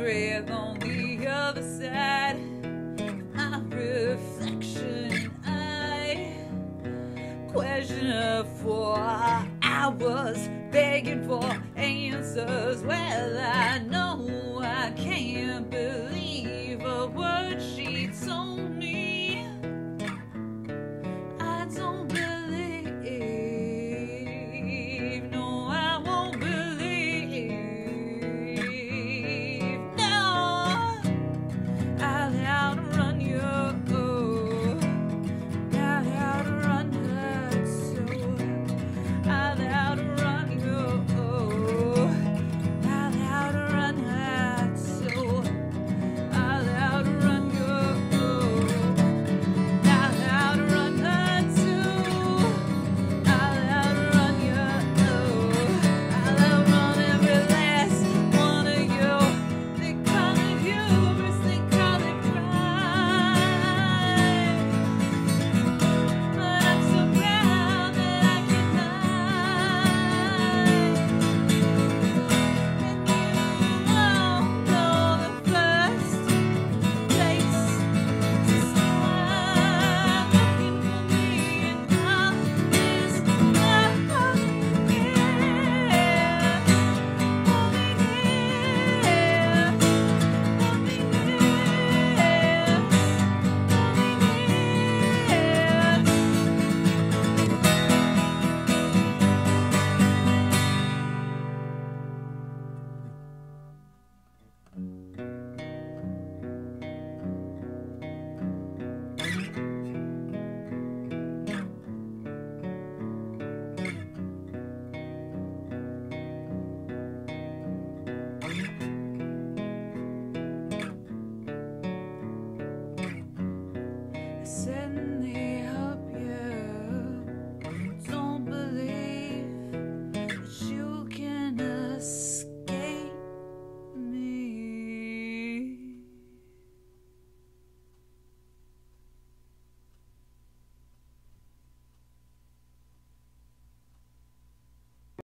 breath on the other side. My reflection, I question for. I was begging for answers. Well, I